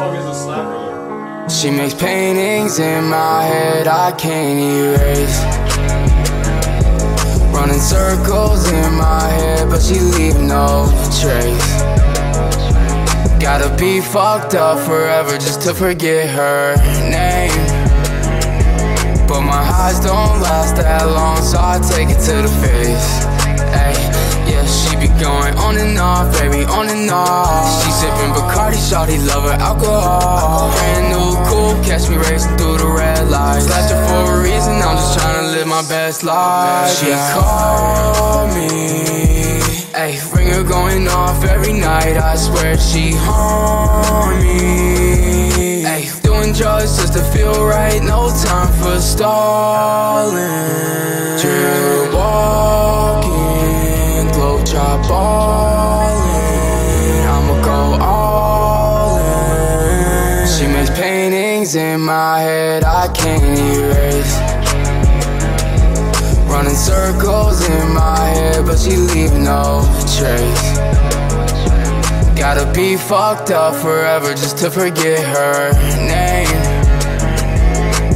She makes paintings in my head I can't erase. Running circles in my head But she leave no trace. Gotta be fucked up forever Just to forget her name. But my highs don't last that long So I take it to the face yeah, she be going on and off, baby, on and off. She sipping Bacardi, shawty love her alcohol. Brand new coupe, catch me racing through the red lights. Left her for a reason, I'm just trying to live my best life. She call me Ayy, ringer going off every night. I swear she haunt me. Ayy, doing drugs just to feel right. No time for stalling. Drill paintings in my head I can't erase Running circles in my head, but she leave no trace. Gotta be fucked up forever just to forget her name.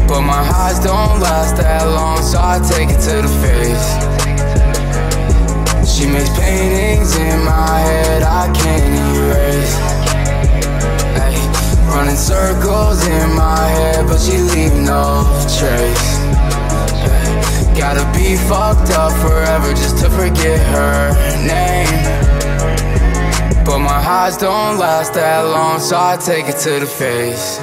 But my highs don't last that long, so I take it to the face. She makes paintings in my head I can't but she leave no trace. Gotta be fucked up forever just to forget her name But my highs don't last that long, so I take it to the face